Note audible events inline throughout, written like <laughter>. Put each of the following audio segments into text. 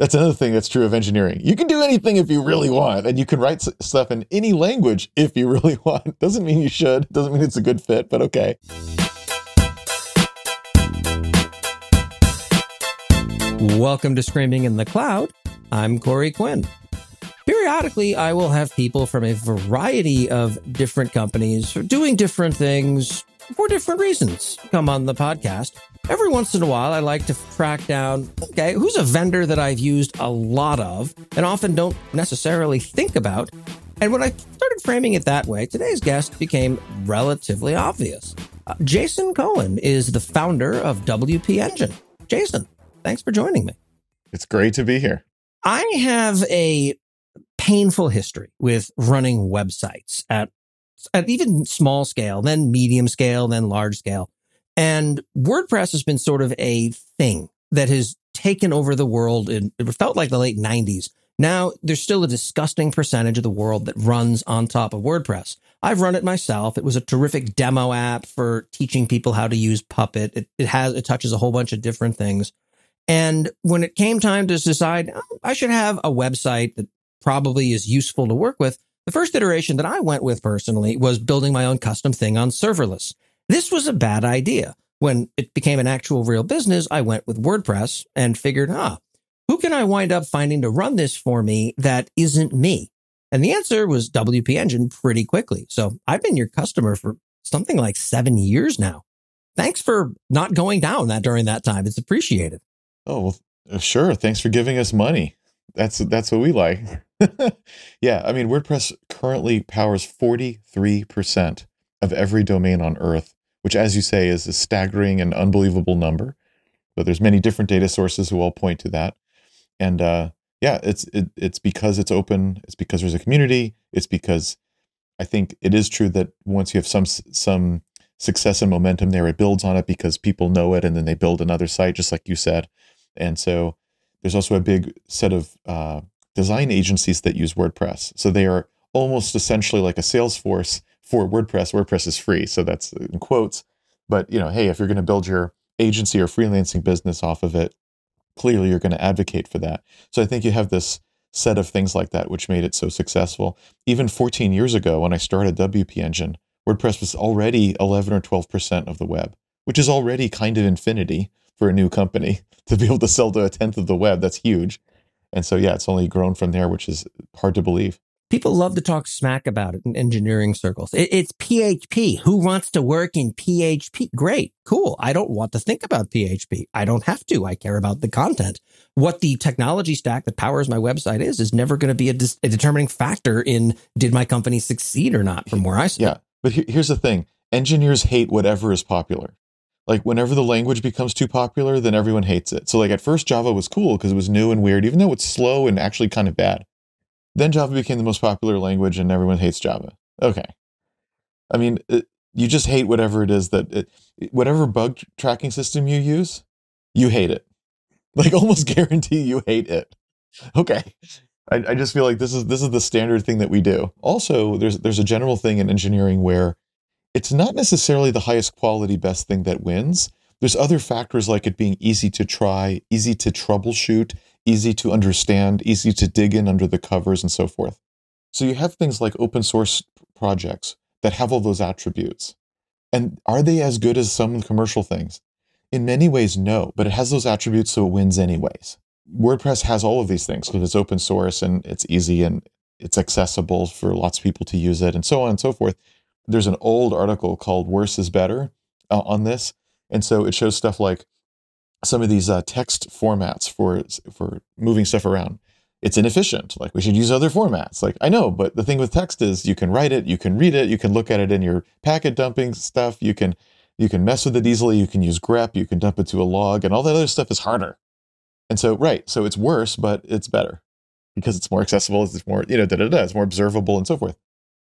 That's another thing that's true of engineering. You can do anything if you really want, and you can write stuff in any language if you really <laughs> want. Doesn't mean you should, doesn't mean it's a good fit, but okay. Welcome to Screaming in the Cloud. I'm Corey Quinn. Periodically, I will have people from a variety of different companies doing different things for different reasons come on the podcast. Every once in a while, I like to track down, okay, who's a vendor that I've used a lot of and often don't necessarily think about. And when I started framing it that way, today's guest became relatively obvious. Uh, Jason Cohen is the founder of WP Engine. Jason, thanks for joining me. It's great to be here. I have a painful history with running websites at, at even small scale, then medium scale, then large scale. And WordPress has been sort of a thing that has taken over the world. In, it felt like the late 90s. Now there's still a disgusting percentage of the world that runs on top of WordPress. I've run it myself. It was a terrific demo app for teaching people how to use Puppet. It, it has, it touches a whole bunch of different things. And when it came time to decide, oh, I should have a website that probably is useful to work with, the first iteration that I went with personally was building my own custom thing on serverless. This was a bad idea. When it became an actual real business, I went with WordPress and figured, ah, who can I wind up finding to run this for me that isn't me? And the answer was WP Engine pretty quickly. So I've been your customer for something like seven years now. Thanks for not going down that during that time. It's appreciated. Oh, well, uh, sure. Thanks for giving us money. That's that's what we like. <laughs> yeah, I mean WordPress currently powers 43% of every domain on earth which, as you say, is a staggering and unbelievable number. But there's many different data sources who all point to that. And uh, yeah, it's it, it's because it's open. It's because there's a community. It's because I think it is true that once you have some some success and momentum there, it builds on it because people know it, and then they build another site, just like you said. And so there's also a big set of uh, design agencies that use WordPress. So they are almost essentially like a Salesforce for WordPress. WordPress is free, so that's in quotes. But you know, hey, if you're going to build your agency or freelancing business off of it, clearly you're going to advocate for that. So I think you have this set of things like that which made it so successful. Even 14 years ago, when I started WP Engine, WordPress was already 11 or 12 percent of the web, which is already kind of infinity for a new company <laughs> to be able to sell to a tenth of the web. That's huge. And so, yeah, it's only grown from there, which is hard to believe people love to talk smack about it in engineering circles. It, it's PHP. Who wants to work in PHP? Great. Cool. I don't want to think about PHP. I don't have to. I care about the content. What the technology stack that powers my website is, is never going to be a, dis- a, determining factor in did my company succeed or not from where I sit. Yeah. But he- here's the thing. Engineers hate whatever is popular. Like whenever the language becomes too popular, then everyone hates it. So like at first Java was cool because it was new and weird, even though it's slow and actually kind of bad. Then Java became the most popular language and everyone hates Java. Okay. I mean, it, you just hate whatever it is that it, whatever bug tracking system you use, you hate it. <laughs> Like almost <laughs> guarantee you hate it. Okay. I, I just feel like this is this is the standard thing that we do. Also, there's there's a general thing in engineering where it's not necessarily the highest quality best thing that wins. There's other factors like it being easy to try, easy to troubleshoot, easy to understand, easy to dig in under the covers, and so forth. So you have things like open source projects that have all those attributes. And are they as good as some commercial things? In many ways, no, but it has those attributes, so it wins anyways. WordPress has all of these things because it's open source and it's easy and it's accessible for lots of people to use it, and so on and so forth. There's an old article called Worse is Better uh, on this. And so it shows stuff like some of these uh, text formats for for moving stuff around. It's inefficient. Like we should use other formats. Like I know, but the thing with text is you can write it, you can read it, you can look at it in your packet dumping stuff. You can you can mess with it easily. You can use grep. You can dump it to a log, and all that other stuff is harder. And so, right, so it's worse, but it's better because it's more accessible. It's more you know da da da. It's more observable and so forth.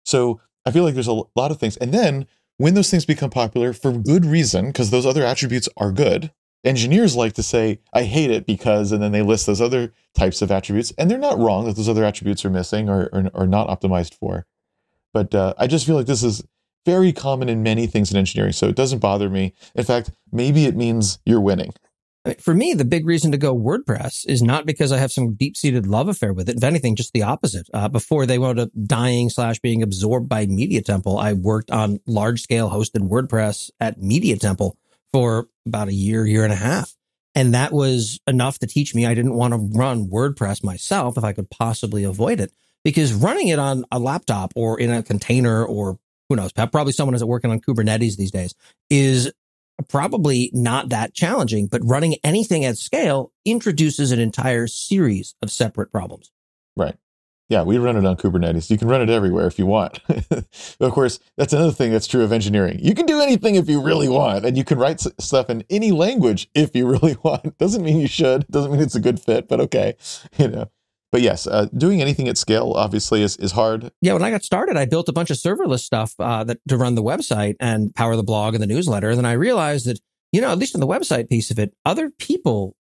So I feel like there's a lot of things, and then when those things become popular for good reason, because those other attributes are good, engineers like to say, I hate it because, and then they list those other types of attributes. And they're not wrong that those other attributes are missing or, or, or not optimized for. But uh, I just feel like this is very common in many things in engineering. So it doesn't bother me. In fact, maybe it means you're winning. For me, the big reason to go WordPress is not because I have some deep seated love affair with it. If anything, just the opposite. Uh, before they wound up dying slash being absorbed by Media Temple, I worked on large scale hosted WordPress at Media Temple for about a year, year and a half. And that was enough to teach me I didn't want to run WordPress myself if I could possibly avoid it because running it on a laptop or in a container or who knows, probably someone is working on Kubernetes these days is probably not that challenging, but running anything at scale introduces an entire series of separate problems. Right. Yeah, we run it on Kubernetes. You can run it everywhere if you want. <laughs> of course, that's another thing that's true of engineering. You can do anything if you really want, and you can write stuff in any language if you <laughs> really want. Doesn't mean you should. Doesn't mean it's a good fit, but okay, <laughs> you know but yes, uh, doing anything at scale obviously is, is hard. Yeah, when I got started, I built a bunch of serverless stuff uh, that to run the website and power the blog and the newsletter. And then I realized that, you know, at least on the website piece of it, other people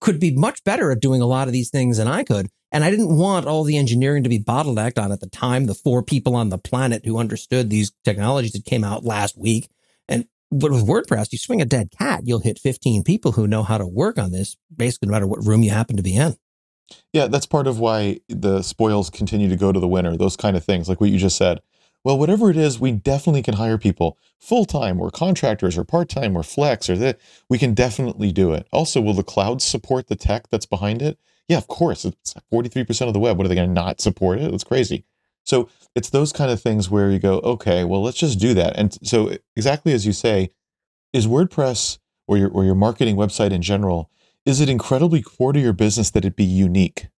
could be much better at doing a lot of these things than I could. And I didn't want all the engineering to be bottlenecked on at the time the four people on the planet who understood these technologies that came out last week. And but with WordPress, you swing a dead cat, you'll hit 15 people who know how to work on this, basically no matter what room you happen to be in. Yeah, that's part of why the spoils continue to go to the winner, those kind of things, like what you just said. Well, whatever it is, we definitely can hire people full time or contractors or part time or flex or that. We can definitely do it. Also, will the cloud support the tech that's behind it? Yeah, of course. It's 43% of the web. What are they going to not support it? That's crazy. So it's those kind of things where you go, okay, well, let's just do that. And so, exactly as you say, is WordPress or your, or your marketing website in general is it incredibly core to your business that it be unique?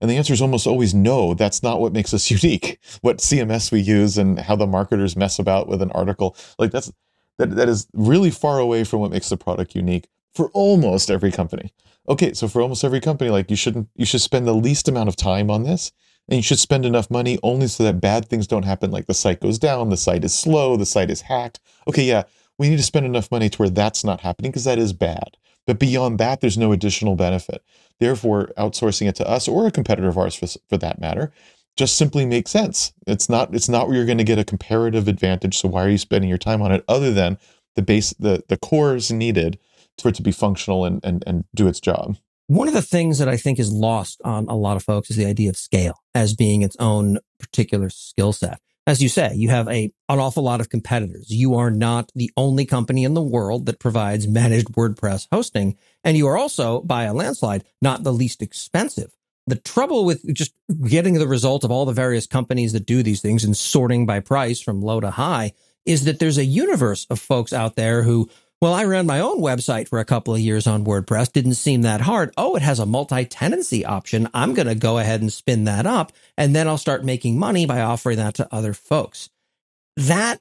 And the answer is almost always no. That's not what makes us <laughs> unique. What CMS we use and how the marketers mess about with an article, like that's that that is really far away from what makes the product unique for almost every company. Okay, so for almost every company, like you shouldn't you should spend the least amount of time on this, and you should spend enough money only so that bad things don't happen. Like the site goes down, the site is slow, the site is hacked. Okay, yeah, we need to spend enough money to where that's not happening because that is bad. But beyond that, there's no additional benefit. Therefore, outsourcing it to us or a competitor of ours for, for that matter just simply makes sense. It's not it's not where you're going to get a comparative advantage. So why are you spending your time on it other than the base the the core is needed for it to be functional and, and and do its job? One of the things that I think is lost on a lot of folks is the idea of scale as being its own particular skill set as you say, you have a an awful lot of competitors. You are not the only company in the world that provides managed WordPress hosting, and you are also, by a landslide, not the least expensive. The trouble with just getting the result of all the various companies that do these things and sorting by price from low to high is that there's a universe of folks out there who well, I ran my own website for a couple of years on WordPress. Didn't seem that hard. Oh, it has a multi-tenancy option. I'm going to go ahead and spin that up and then I'll start making money by offering that to other folks. That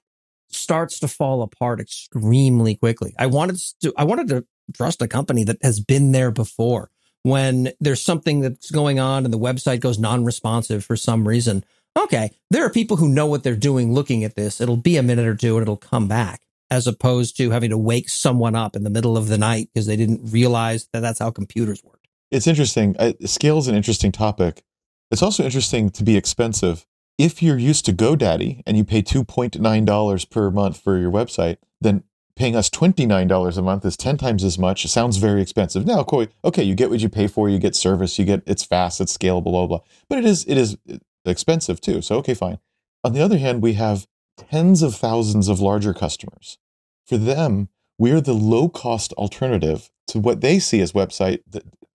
starts to fall apart extremely quickly. I wanted to, I wanted to trust a company that has been there before when there's something that's going on and the website goes non-responsive for some reason. Okay. There are people who know what they're doing looking at this. It'll be a minute or two and it'll come back as opposed to having to wake someone up in the middle of the night because they didn't realize that that's how computers work. It's interesting. Scale is an interesting topic. It's also interesting to be expensive. If you're used to GoDaddy and you pay $2.9 per month for your website, then paying us $29 a month is 10 times as much. It sounds very expensive. Now, okay, you get what you pay for, you get service, you get it's fast, it's scalable, blah, blah. But it is it is expensive too. So okay, fine. On the other hand, we have tens of thousands of larger customers. For them, we're the low cost alternative to what they see as website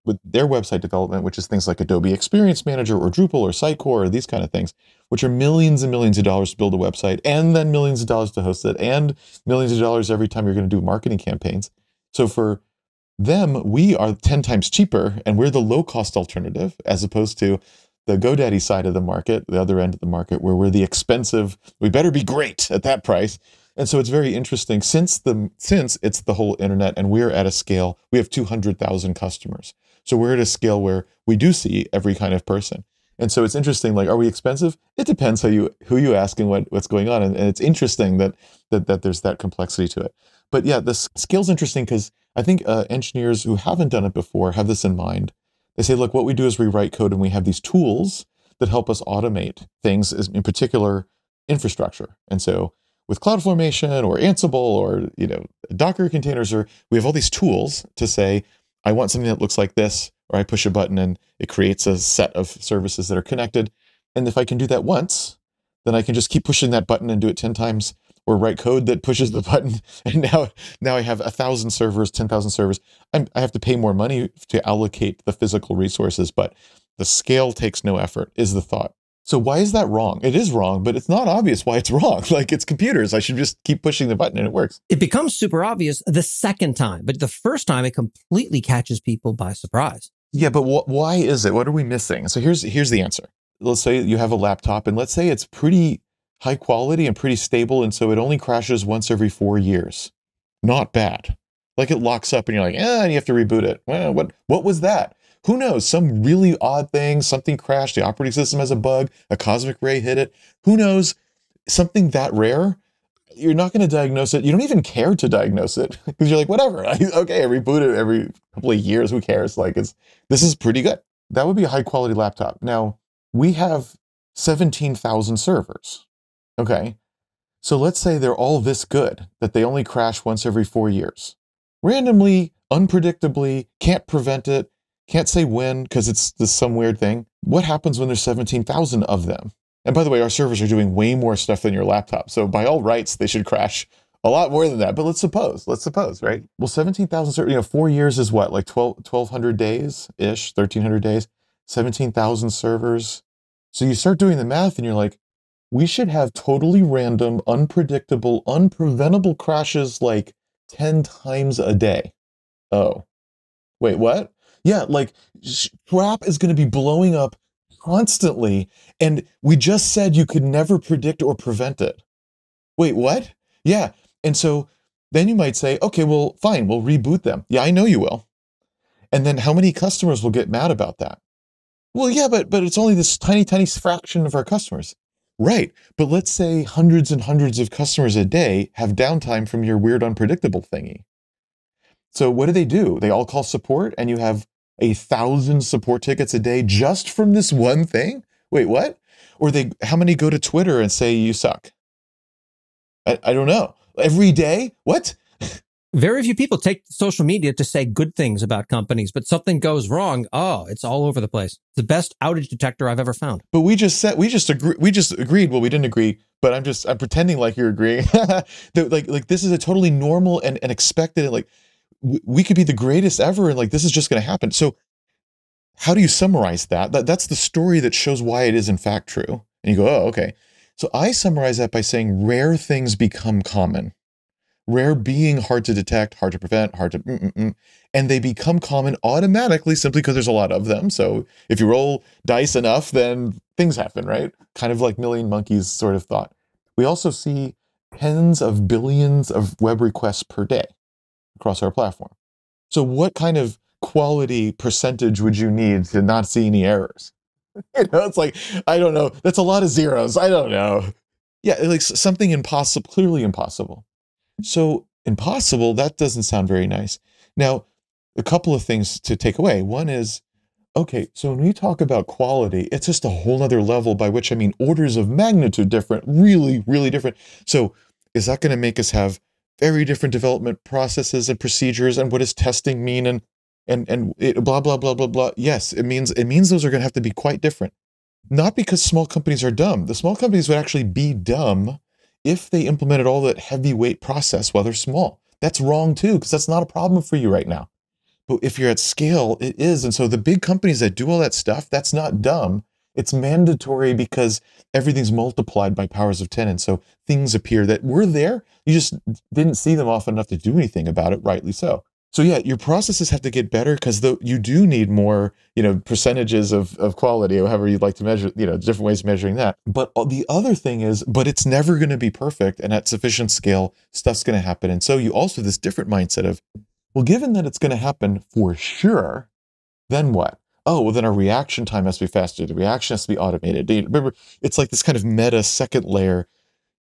with their website development, which is things like Adobe Experience Manager or Drupal or Sitecore or these kind of things, which are millions and millions of dollars to build a website and then millions of dollars to host it and millions of dollars every time you're going to do marketing campaigns. So for them, we are 10 times cheaper and we're the low cost alternative as opposed to the GoDaddy side of the market, the other end of the market, where we're the expensive, we better be great at that price. And so it's very interesting since the since it's the whole internet and we're at a scale, we have 200,000 customers. So we're at a scale where we do see every kind of person. And so it's interesting, like, are we expensive? It depends how you who you ask and what, what's going on. And, and it's interesting that, that that there's that complexity to it. But yeah, the scale's interesting because I think uh, engineers who haven't done it before have this in mind they say, look, what we do is we write code and we have these tools that help us automate things, in particular infrastructure. And so with CloudFormation or Ansible or you know Docker containers, or we have all these tools to say, I want something that looks like this, or I push a button and it creates a set of services that are connected. And if I can do that once, then I can just keep pushing that button and do it 10 times or write code that pushes the <laughs> button. And now, now I have a thousand servers, 10,000 servers. I'm, I have to pay more money to allocate the physical resources, but the scale takes no effort is the thought. So why is that wrong? It is wrong, but it's not obvious why it's <laughs> wrong. Like it's computers. I should just keep pushing the button and it works. It becomes super obvious the second time, but the first time it completely catches people by surprise. Yeah, but wh- why is it? What are we missing? So here's here's the answer. Let's say you have a laptop and let's say it's pretty high quality and pretty stable and so it only crashes once every 4 years. Not bad. Like it locks up and you're like, "Eh, and you have to reboot it." Well, what what was that? Who knows? Some really odd thing, something crashed, the operating system has a bug, a cosmic ray hit it. Who knows? Something that rare, you're not going to diagnose it. You don't even care to diagnose it <laughs> because you're like, whatever. <laughs> okay, I reboot it every couple of years. Who cares? Like, it's this is pretty good. That would be a high quality laptop. Now we have 17,000 servers. Okay. So let's say they're all this good that they only crash once every four years. Randomly, unpredictably, can't prevent it, can't say when because it's this some weird thing. What happens when there's 17,000 of them? And by the way, our servers are doing way more stuff than your laptop. So by all rights, they should crash a lot more than that. But let's suppose, let's suppose, right? Well, 17,000 servers, you know, four years is what, like 12, 1,200 days ish, 1,300 days, 17,000 servers. So you start doing the math and you're like, we should have totally random, unpredictable, unpreventable crashes like 10 times a day. Oh, wait, what? Yeah, like crap is going to be blowing up constantly. And we just said you could never predict or prevent it. Wait, what? Yeah. And so then you might say, okay, well, fine, we'll reboot them. Yeah, I know you will. And then how many customers will get mad about that? Well, yeah, but but it's only this tiny, tiny fraction of our customers. Right. But let's say hundreds and hundreds of customers a day have downtime from your weird unpredictable thingy. So what do they do? They all call support and you have a thousand support tickets a day just from this one thing? Wait, what? Or they how many go to Twitter and say you suck? I, I don't know. Every day? What? Very few people take social media to say good things about companies, but something goes wrong. Oh, it's all over the place. The best outage detector I've ever found. But we just said we just agree we just agreed. Well, we didn't agree, but I'm just I'm pretending like you're agreeing. <laughs> that like like this is a totally normal and, and expected like we could be the greatest ever and like this is just going to happen so how do you summarize that? that that's the story that shows why it is in fact true and you go oh okay so i summarize that by saying rare things become common rare being hard to detect hard to prevent hard to mm-mm-mm, and they become common automatically simply because there's a lot of them so if you roll dice enough then things happen right kind of like million monkeys sort of thought we also see tens of billions of web requests per day across our platform. So, what kind of quality percentage would you need to not see any errors? <laughs> You know, it's like, I don't know. That's a lot of zeros. I don't know. Yeah, like something impossible, clearly impossible. So, impossible, that doesn't sound very nice. Now, a couple of things to take away. One is, okay, so when we talk about quality, it's just a whole other level by which I mean orders of magnitude different, really, really different. So, is that going to make us have very different development processes and procedures and what does testing mean and and and it, blah blah blah blah blah yes it means it means those are going to have to be quite different not because small companies are dumb the small companies would actually be dumb if they implemented all that heavyweight process while they're small that's wrong too because that's not a problem for you right now but if you're at scale it is and so the big companies that do all that stuff that's not dumb it's mandatory because everything's multiplied by powers of 10. And so things appear that were there. You just didn't see them often enough to do anything about it, rightly so. So yeah, your processes have to get better because you do need more, you know, percentages of, of quality or however you'd like to measure, you know, different ways of measuring that. But uh, the other thing is, but it's never going to be perfect. And at sufficient scale, stuff's going to happen. And so you also this different mindset of, well, given that it's going to happen for sure, then what? oh, well, then our reaction time has to be faster. The reaction has to be automated. Remember, it's like this kind of meta second layer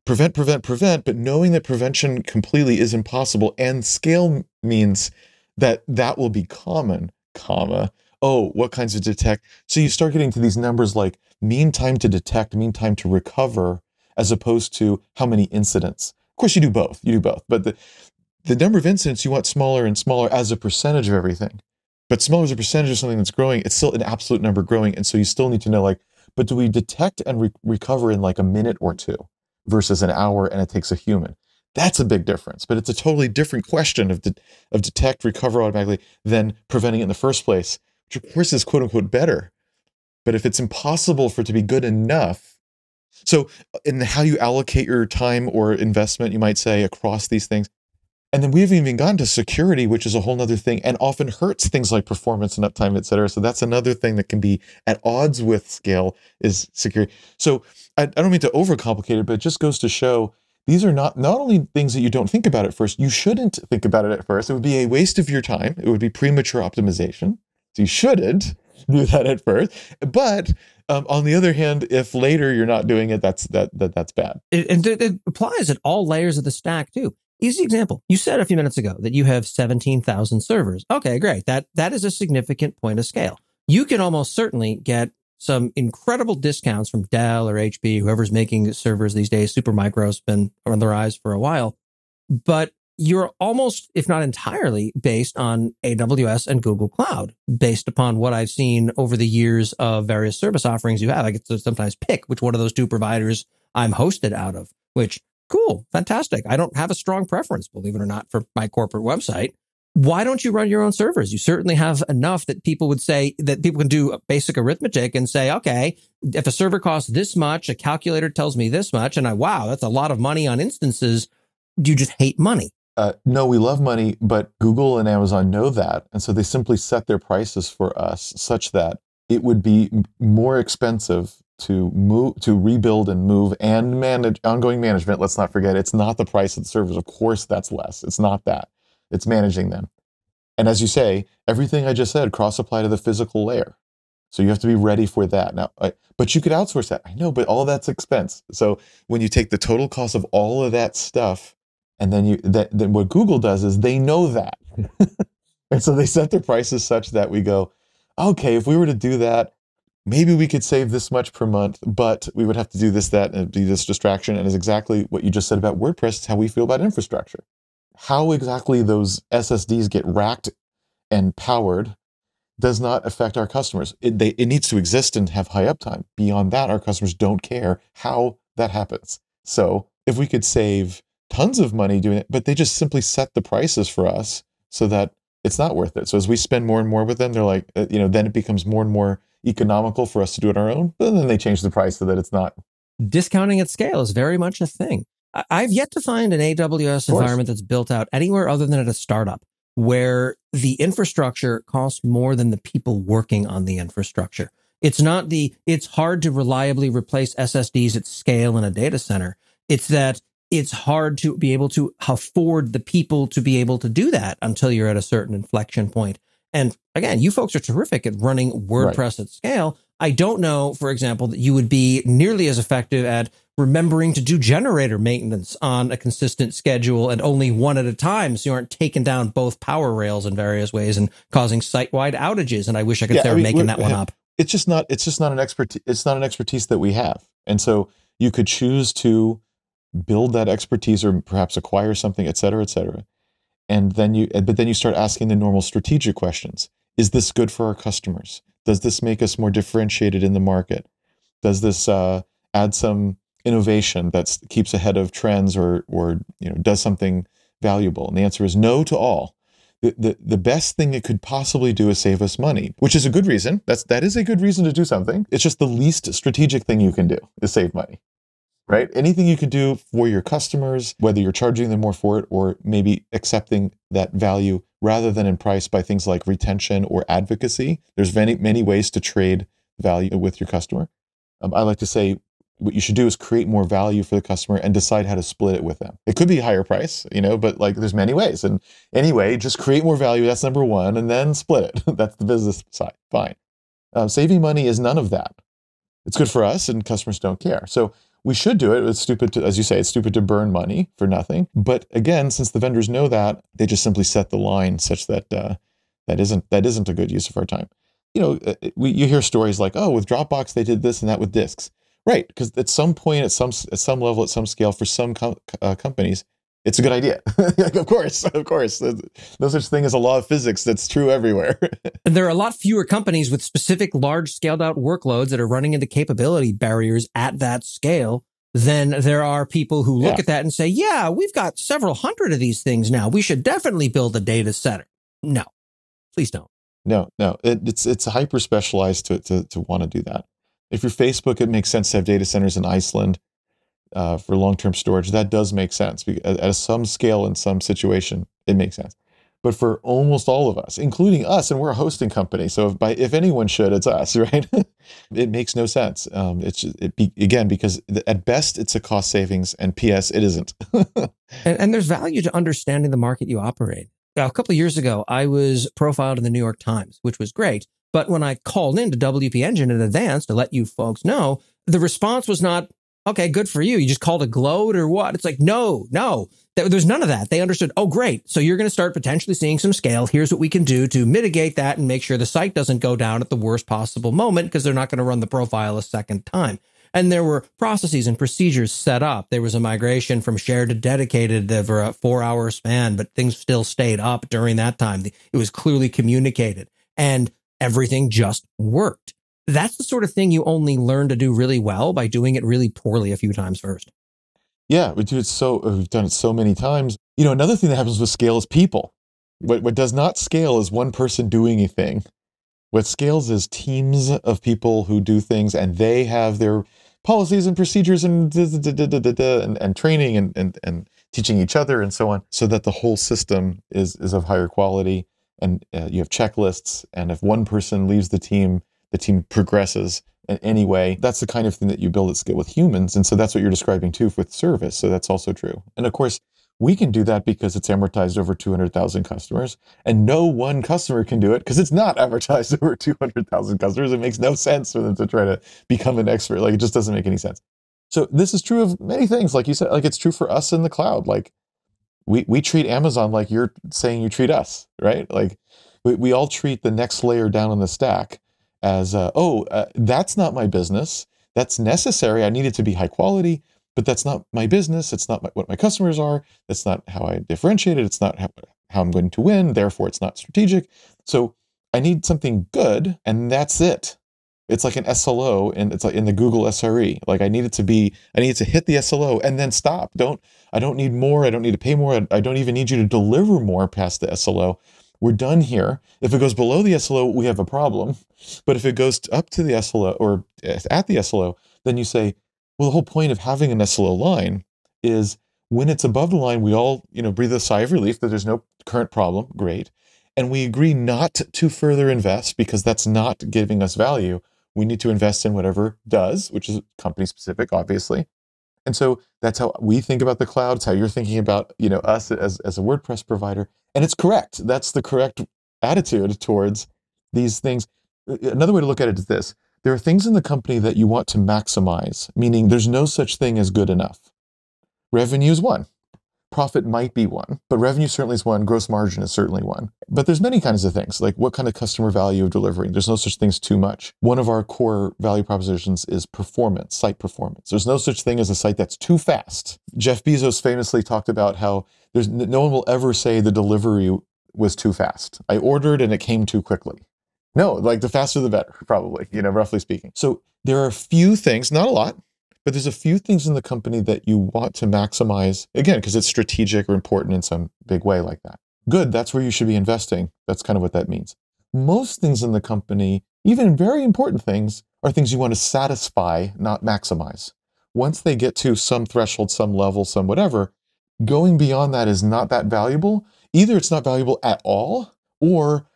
prevent, prevent, prevent, but knowing that prevention completely is impossible and scale means that that will be common, comma. Oh, what kinds of detect? So you start getting to these numbers like mean time to detect, mean time to recover, as opposed to how many incidents. Of course, you do both. You do both. But the, the number of incidents you want smaller and smaller as a percentage of everything. But smaller as a percentage of something that's growing, it's still an absolute number growing. And so you still need to know like, but do we detect and re- recover in like a minute or two versus an hour and it takes a human? That's a big difference. But it's a totally different question of, de- of detect, recover automatically than preventing it in the first place, which of course is quote unquote better. But if it's impossible for it to be good enough, so uh, in how you allocate your time or investment, you might say across these things, and then we haven't even gotten to security, which is a whole other thing and often hurts things like performance and uptime, et cetera. So that's another thing that can be at odds with scale is security. So I, I don't mean to overcomplicate it, but it just goes to show these are not not only things that you don't think about at first, you shouldn't think about it at first. It would be a waste of your time. It would be premature optimization. So you shouldn't <laughs> do that at first. But um, on the other hand, if later you're not doing it, that's that, that that's bad. It, and it applies at all layers of the stack too. Easy example. You said a few minutes ago that you have 17,000 servers. Okay, great. That, that is a significant point of scale. You can almost certainly get some incredible discounts from Dell or HP, whoever's making servers these days. Supermicro's been on the rise for a while, but you're almost, if not entirely, based on AWS and Google Cloud, based upon what I've seen over the years of various service offerings you have. I get to sometimes pick which one of those two providers I'm hosted out of, which Cool. Fantastic. I don't have a strong preference, believe it or not, for my corporate website. Why don't you run your own servers? You certainly have enough that people would say that people can do basic arithmetic and say, okay, if a server costs this much, a calculator tells me this much, and I, wow, that's a lot of money on instances. Do you just hate money? Uh, no, we love money, but Google and Amazon know that. And so they simply set their prices for us such that it would be more expensive to move to rebuild and move and manage ongoing management let's not forget it's not the price of the servers of course that's less it's not that it's managing them and as you say everything i just said cross apply to the physical layer so you have to be ready for that now I, but you could outsource that i know but all that's expense so when you take the total cost of all of that stuff and then you that then what google does is they know that <laughs> and so they set their prices such that we go okay if we were to do that maybe we could save this much per month, but we would have to do this, that, and be this distraction. And is exactly what you just said about WordPress. It's how we feel about infrastructure. How exactly those SSDs get racked and powered does not affect our customers. It, they, it needs to exist and have high uptime. Beyond that, our customers don't care how that happens. So if we could save tons of money doing it, but they just simply set the prices for us so that it's not worth it. So as we spend more and more with them, they're like, uh, you know, then it becomes more and more economical for us to do it on our own. But then they change the price so that it's not. Discounting at scale is very much a thing. I've yet to find an AWS environment that's built out anywhere other than at a startup where the infrastructure costs more than the people working on the infrastructure. It's not the, it's hard to reliably replace SSDs at scale in a data center. It's that it's hard to be able to afford the people to be able to do that until you're at a certain inflection point. And again, you folks are terrific at running WordPress right. at scale. I don't know, for example, that you would be nearly as effective at remembering to do generator maintenance on a consistent schedule and only one at a time so you aren't taking down both power rails in various ways and causing site-wide outages. And I wish I could yeah, start I mean, making that one <laughs> up. It's just not it's just not an expertise it's not an expertise that we have. And so you could choose to build that expertise or perhaps acquire something, et cetera, et cetera and then you but then you start asking the normal strategic questions is this good for our customers does this make us more differentiated in the market? Does this uh, add some innovation that keeps ahead of trends or or you know does something valuable? And the answer is no to all. The, the, the best thing it could possibly do is save us money which is a good reason. That's that is a good reason to do something. It's just the least strategic thing you can do is save money right? Anything you can do for your customers, whether you're charging them more for it or maybe accepting that value rather than in price by things like retention or advocacy. There's many, many ways to trade value with your customer. Um, I like to say what you should do is create more value for the customer and decide how to split it with them. It could be a higher price, you know, but like there's many ways. And anyway, just create more value. That's number one, and then split it. <laughs> that's the business side. Fine. Um, saving money is none of that. It's good for us, and customers don't care. So we should do it. It's stupid to, as you say, it's stupid to burn money for nothing. But again, since the vendors know that, they just simply set the line such that uh, that isn't that isn't a good use of our time. You know, uh, we, you hear stories like, oh, with Dropbox they did this and that with disks. Right, because at some point, at some at some level, at some scale, for some com- uh, companies, it's a good idea. <laughs> of course, of course, no such thing as a law of physics that's true everywhere. and <laughs> there are a lot fewer companies with specific large scaled out workloads that are running into capability barriers at that scale than there are people who look Yeah. at that and say, "Yeah, we've got several hundred of these things now. We should definitely build a data center." No, please don't. No, no, it, it's it's hyper specialized to to to want to do that. If you're Facebook, it makes sense to have data centers in Iceland uh, for long term storage. That does make sense at, at some scale in some situation. It makes sense. But for almost all of us, including us, and we're a hosting company, so if, by, if anyone should, it's us, <laughs> right? it makes no sense. Um, it's just- it be, again because at best it's a cost savings, and P.S. it isn't. <laughs> And, and there's value to understanding the market you operate. Now, a couple of years ago, I was profiled in the New York Times, which was great. But when I called in to WP Engine in advance to let you folks know, the response was not, okay, good for you. You just called a gloat or what? It's like, no, no, there's none of that. They understood, oh, great. So you're going to start potentially seeing some scale. Here's what we can do to mitigate that and make sure the site doesn't go down at the worst possible moment because they're not going to run the profile a second time. And there were processes and procedures set up. There was a migration from shared to dedicated over a four hour span, but things still stayed up during that time. It was clearly communicated and everything just worked. That's the sort of thing you only learn to do really well by doing it really poorly a few times first. Yeah, we do it so we've done it so many times. You know, another thing that happens with scale is people. What what does not scale is one person doing a thing. What scales is teams of people who do things and they have their policies and procedures and and, and training and, and and teaching each other and so on, so that the whole system is is of higher quality and uh, you have checklists. And if one person leaves the team, the team progresses in any way. That's the kind of thing that you build at scale with humans. And so that's what you're describing too with service. So that's also true. And of course, we can do that because it's amortized over 200,000 customers. And no one customer can do it because it's not <laughs> amortized over 200,000 customers. It makes no sense for them to try to become an expert. Like it just doesn't make any sense. So this is true of many things. Like you said, like it's true for us in the cloud. Like we, we treat Amazon like you're saying you treat us, right? Like we, we all treat the next layer down in the stack as, uh, oh, uh, that's not my business. That's necessary. I need it to be high quality, but that's not my business. It's not my, what my customers are. That's not how I differentiate it. It's not how, how I'm going to win. Therefore, it's not strategic. So I need something good, and that's it. It's like an SLO, and it's like in the Google SRE. Like I need it to be, I need it to hit the SLO and then stop. Don't, I don't need more. I don't need to pay more. I, I don't even need you to deliver more past the SLO. We're done here. If it goes below the SLO, we have a problem. But if it goes up to the SLO or eh, at the SLO, then you say, well, the whole point of having an SLO line is when it's above the line, we all, you know, breathe a sigh of relief that there's no current problem. Great. And we agree not to further invest because that's not giving us value. We need to invest in whatever does, which is company specific, obviously. And so that's how we think about the cloud. It's how you're thinking about, you know, us as, as a WordPress provider. And it's correct. That's the correct attitude towards these things. Another way to look at it is this. There are things in the company that you want to maximize, meaning there's no such thing as good enough. Revenue is one. Profit might be one, but revenue certainly is one. Gross margin is certainly one. But there's many kinds of things, like what kind of customer value of delivering. There's no such thing as too much. One of our core value propositions is performance, site performance. There's no such thing as a site that's too fast. Jeff Bezos famously talked about how there's no one will ever say the delivery was too fast. I ordered and it came too quickly. No, like the faster the better, probably, you know, roughly speaking. So there are a few things, not a lot, but there's a few things in the company that you want to maximize, again, because it's strategic or important in some big way like that. Good, that's where you should be investing. That's kind of what that means. Most things in the company, even very important things, are things you want to satisfy, not maximize. Once they get to some threshold, some level, some whatever, going beyond that is not that valuable. Either it's not valuable at all, or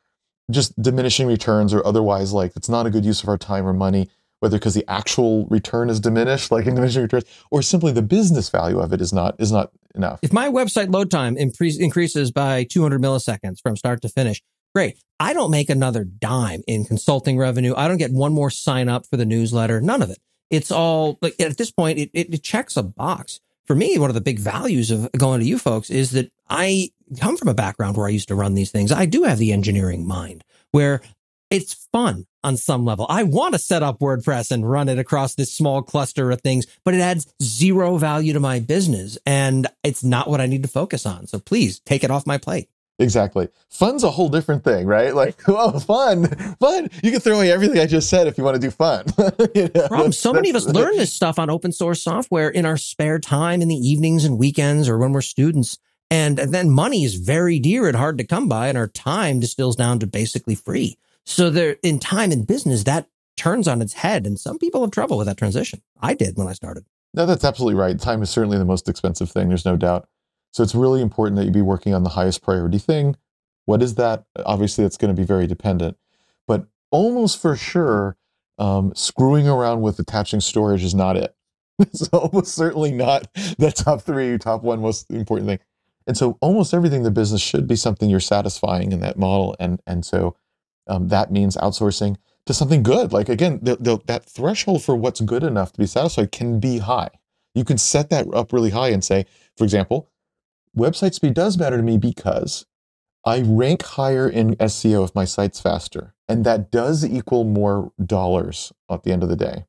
just diminishing returns or otherwise like it's not a good use of our time or money whether because the actual return is diminished <laughs> like in diminishing returns or simply the business value of it is not is not enough If my website load time increase, increases by 200 milliseconds from start to finish, great. I don't make another dime in consulting revenue. I don't get one more sign up for the newsletter. None of it. It's all like at this point, it, it, it checks a box. For me, one of the big values of going to you folks is that I come from a background where I used to run these things. I do have the engineering mind where it's fun. on some level. I want to set up WordPress and run it across this small cluster of things, but it adds zero value to my business and it's not what I need to focus on. So please take it off my plate. Exactly. Fun's a whole different thing, right? Like, <laughs> oh, fun, fun. You can throw away everything I just said if you want to do fun. <laughs> you know, Problem. So many of us learn this stuff on open source software in our spare time in the evenings and weekends or when we're students. And, and then money is very dear and hard to come by, and our time distills down to basically free. So there, in time and business, that turns on its head, and some people have trouble with that transition. I did when I started. No, that's absolutely right. Time is certainly the most expensive thing. There's no doubt. So it's really important that you be working on the highest priority thing. What is that? Obviously, it's going to be very dependent, but almost for sure, um, screwing around with attaching storage is not it. <laughs> it's almost certainly not the top three, top one most important thing. And so almost everything in the business should be something you're satisfying in that model. And, and so um, that means outsourcing to something good. Like again, the, the, that threshold for what's good enough to be satisfied can be high. You can set that up really high and say, for example, website speed does matter to me because I rank higher in SEO if my site's faster. And that does equal more dollars at the end of the day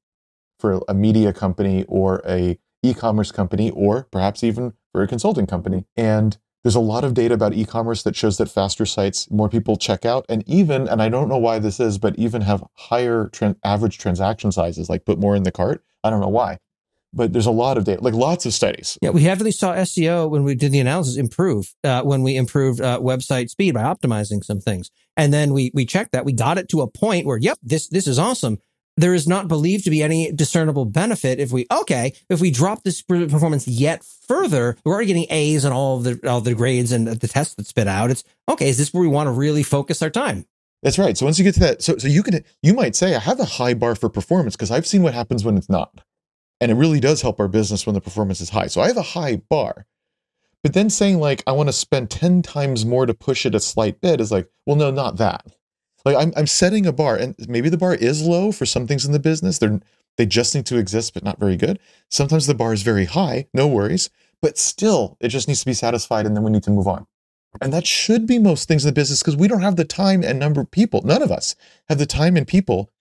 for a media company or a e-commerce company or perhaps even for a consulting company. And there's a lot of data about e-commerce that shows that faster sites, more people check out, and even, and I don't know why this is, but even have higher average transaction sizes, like put more in the cart. I don't know why, but there's a lot of data, like lots of studies. Yeah, we definitely saw SEO when we did the analysis improve uh, when we improved uh, website speed by optimizing some things, and then we we checked that. We got it to a point where, yep, this this is awesome. There is not believed to be any discernible benefit if we okay if we drop this performance yet further we're already getting a's on all the all the grades and the tests that spit out. It's okay is this where we want to really focus our time? That's right. So once you get to that so so you can you might say i have a high bar for performance because i've seen what happens when it's not and it really does help our business when the performance is high so i have a high bar but then saying like i want to spend 10 times more to push it a slight bit is like well no not that like I'm, I'm setting a bar and maybe the bar is low for some things in the business. They're, they just need to exist, but not very good. Sometimes the bar is very high, no worries, but still it just needs to be satisfied and then we need to move on. And that should be most things in the business because we don't have the time and number of people. None of us have the time and people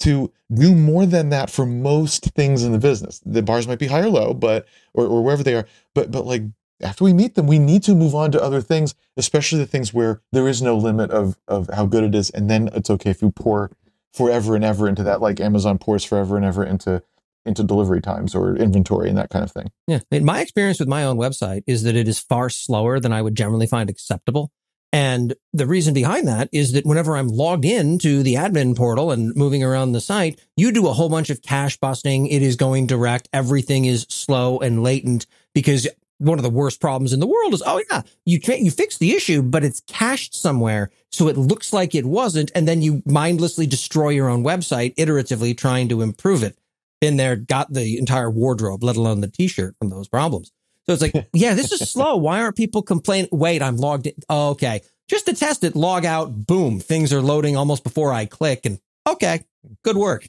to do more than that for most things in the business. The bars might be high or low, but or, or wherever they are, but but like after we meet them, we need to move on to other things, especially the things where there is no limit of of how good it is, and then it's okay if you pour forever and ever into that, like Amazon pours forever and ever into into delivery times or inventory and that kind of thing. Yeah, I mean, my experience with my own website is that it is far slower than I would generally find acceptable. And the reason behind that is that whenever I'm logged in to the admin portal and moving around the site, you do a whole bunch of cache busting. It is going direct. Everything is slow and latent because one of the worst problems in the world is, oh yeah, you can't, you fix the issue, but it's cached somewhere. So it looks like it wasn't. And then you mindlessly destroy your own website iteratively trying to improve it. Been there, got the entire wardrobe, let alone the t-shirt from those problems. So it's like, <laughs> yeah, this is slow. Why aren't people complaining? Wait, I'm logged in. Oh, okay. Just to test it, log out, boom, things are loading almost before I click and okay, good work.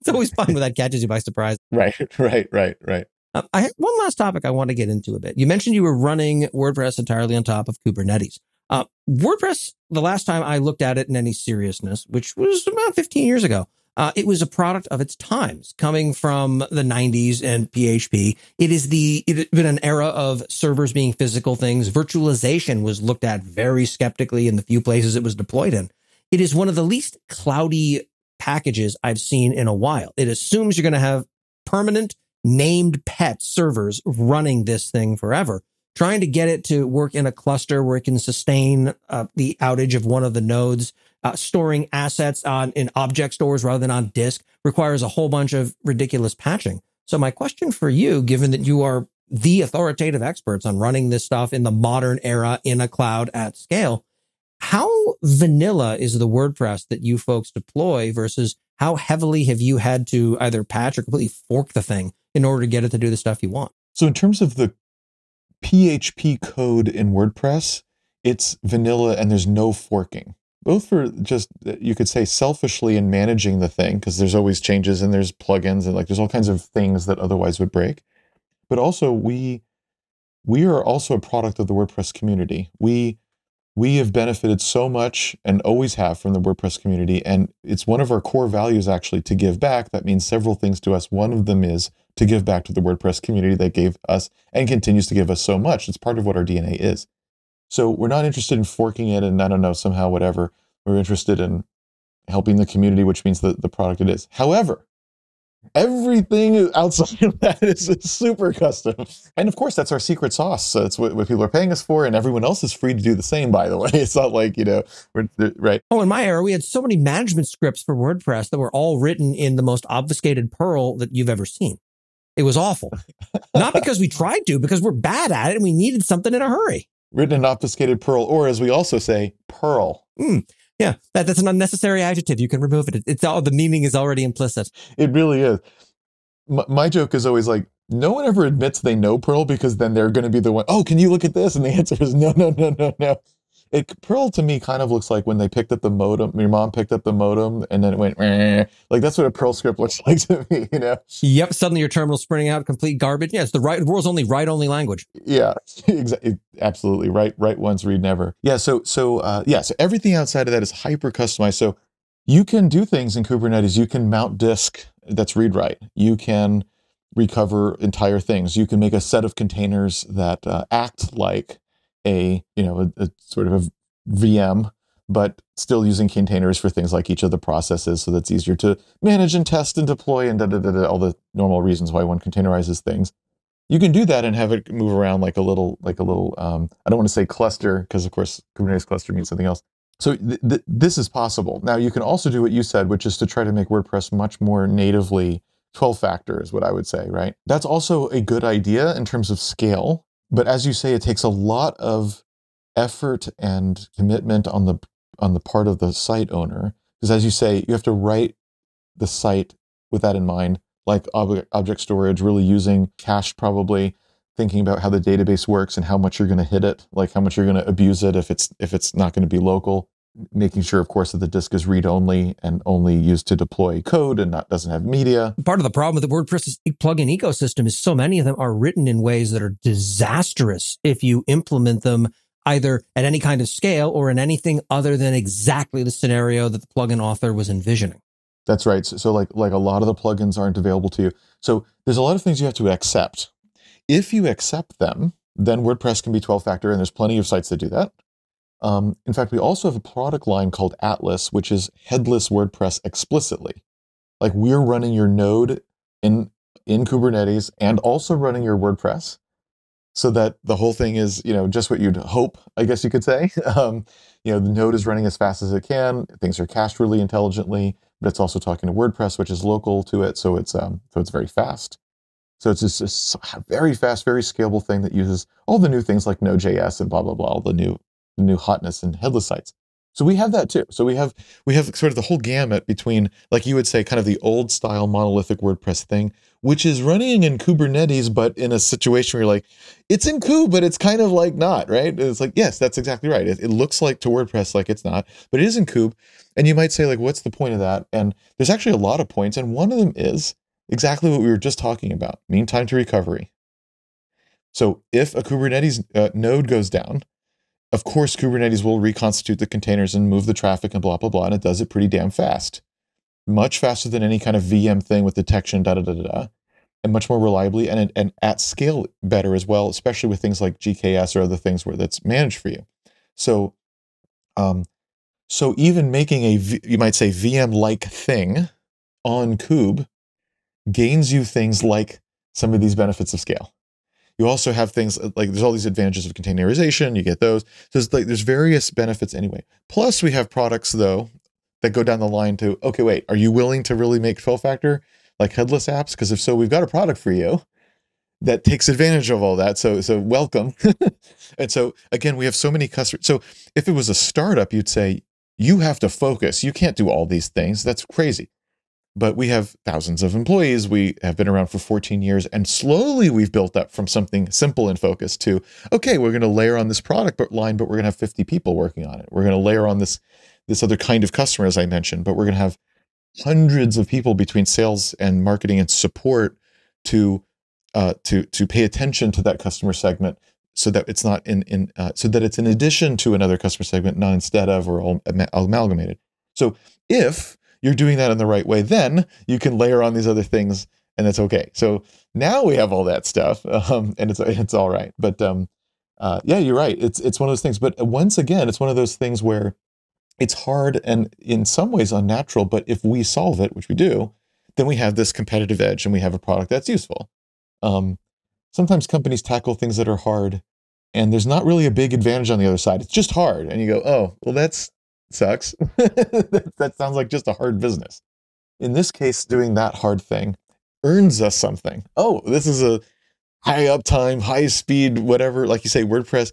It's always fun when that catches you by surprise. <laughs> Right, right, right, right. Uh, I have one last topic I want to get into a bit. You mentioned you were running WordPress entirely on top of Kubernetes. Uh, WordPress, the last time I looked at it in any seriousness, which was about 15 years ago, uh, it was a product of its times, coming from the 90s and PHP. It is the it had been an era of servers being physical things. Virtualization was looked at very skeptically in the few places it was deployed in. It is one of the least cloudy packages I've seen in a while. It assumes you're going to have permanent named pet servers running this thing forever, trying to get it to work in a cluster where it can sustain uh, the outage of one of the nodes. Uh, storing assets on in object stores rather than on disk requires a whole bunch of ridiculous patching. So my question for you, given that you are the authoritative experts on running this stuff in the modern era in a cloud at scale, how vanilla is the WordPress that you folks deploy versus how heavily have you had to either patch or completely fork the thing in order to get it to do the stuff you want. So in terms of the PHP code in WordPress, it's vanilla and there's no forking. Both for just you could say selfishly in managing the thing because there's always changes and there's plugins and like there's all kinds of things that otherwise would break. But also we we are also a product of the WordPress community. We we have benefited so much and always have from the WordPress community. And it's one of our core values actually to give back. That means several things to us. One of them is to give back to the WordPress community that gave us and continues to give us so much. It's part of what our DNA is. So we're not interested in forking it and I don't know, somehow, whatever. We're interested in helping the community, which means the, the product it is. However, Everything outside of that is super custom. And of course, that's our secret sauce. So that's what, what, people are paying us for. And everyone else is free to do the same, by the <laughs> way. It's not like, you know, right. Oh, in my era, we had so many management scripts for WordPress that were all written in the most obfuscated Perl that you've ever seen. It was awful. not because we tried to, because we're bad at it and we needed something in a hurry. Written in obfuscated Perl, or as we also say, Perl. Mm. Yeah, that, that's an unnecessary adjective. You can remove it. It's all the meaning is already implicit. It really is. My, my joke is always like, no one ever admits they know Perl because then they're going to be the one. Oh, can you look at this? And the <laughs> answer is no, no, no, no, no it Perl to me kind of looks like when they picked up the modem. Your mom picked up the modem, and then it went like that's what a Perl script looks <laughs> like to me. You know? Yep. Suddenly your terminal's sprinting out complete garbage. Yeah, it's the right the world's only write only language. Yeah, <laughs> exactly. Absolutely. Write write once, read never. Yeah. So so uh, yeah. So everything outside of that is hyper customized. So you can do things in Kubernetes. You can mount disk that's read write. You can recover entire things. You can make a set of containers that uh, act like a you know a, a sort of a VM, but still using containers for things like each of the processes, so that's easier to manage and test and deploy and da, da, da, da, all the normal reasons why one containerizes things. You can do that and have it move around like a little like a little. Um, I don't want to say cluster because of course Kubernetes cluster means something else. So th- th- this is possible. Now you can also do what you said, which is to try to make WordPress much more natively 12 factor is what I would say, right? That's also a good idea in terms of scale but as you say, it takes a lot of effort and commitment on the on the part of the site owner because as you say you have to write the site with that in mind like object, object storage really using cache probably thinking about how the database works and how much you're going to hit it like how much you're going to abuse it if it's if it's not going to be local making sure, of course, that the disk is read only and only used to deploy code and not doesn't have media. Part of the problem with the WordPress plugin ecosystem is so many of them are written in ways that are disastrous if you implement them either at any kind of scale or in anything other than exactly the scenario that the plugin author was envisioning. That's right. So, so like like a lot of the plugins aren't available to you. So there's a lot of things you have to accept. If you accept them, then WordPress can be 12 factor, and there's plenty of sites that do that. Um, in fact, we also have a product line called Atlas, which is headless WordPress explicitly. Like we're running your node in in Kubernetes and also running your WordPress, so that the whole thing is you know just what you'd hope, I guess you could say. <laughs> Um, you know, the node is running as fast as it can. Things are cached really intelligently, but it's also talking to WordPress, which is local to it, so it's um, so it's very fast. So it's just a very fast, very scalable thing that uses all the new things like Node.js and blah blah blah, all the new the new hotness in headless sites. So we have that too. So we have we have sort of the whole gamut between, like you would say, kind of the old style monolithic WordPress thing, which is running in Kubernetes, but in a situation where you're like, it's in Kube, but it's kind of like not, right? It's like, yes, that's exactly right. It, it looks like to WordPress like it's not, but it is in Kube. And you might say, like, what's the point of that? And there's actually a lot of points, and one of them is exactly what we were just talking about: mean time to recovery. So if a Kubernetes uh, node goes down, of course, Kubernetes will reconstitute the containers and move the traffic and blah, blah, blah. And it does it pretty damn fast. Much faster than any kind of VM thing with detection, da, da, da, da. And much more reliably and, and at scale better as well, especially with things like GKS or other things where that's managed for you. So, um, so even making a, you might say, VM like thing on Kube gains you things like some of these benefits of scale. You also have things uh, like there's all these advantages of containerization. You get those. So there's like there's various benefits anyway. Plus we have products though that go down the line to okay, wait, are you willing to really make 12 factor like headless apps? Because if so, we've got a product for you that takes advantage of all that. So so welcome. <laughs> and so again, we have so many customers. So if it was a startup, you'd say you have to focus. You can't do all these things. That's crazy but we have thousands of employees. We have been around for 14 years, and slowly we've built up from something simple and focused to okay, we're going to layer on this product line, but we're going to have 50 people working on it. We're going to layer on this this other kind of customer, as I mentioned, but we're going to have hundreds of people between sales and marketing and support to uh, to to pay attention to that customer segment so that it's not in in uh, so that it's in addition to another customer segment, not instead of or all am- amalgamated. So if you're doing that in the right way, then you can layer on these other things, and that's okay. So now we have all that stuff, <laughs> um, and it's it's all right. But um, uh, yeah, you're right. It's it's one of those things. But once again, it's one of those things where it's hard and in some ways unnatural. But if we solve it, which we do, then we have this competitive edge, and we have a product that's useful. Um, sometimes companies tackle things that are hard, and there's not really a big advantage on the other side. It's just hard, and you go, oh, well, that's sucks. <laughs> that sounds like just a hard business. In this case, doing that hard thing earns us something. Oh, this is a high uptime, high speed, whatever, like you say, WordPress.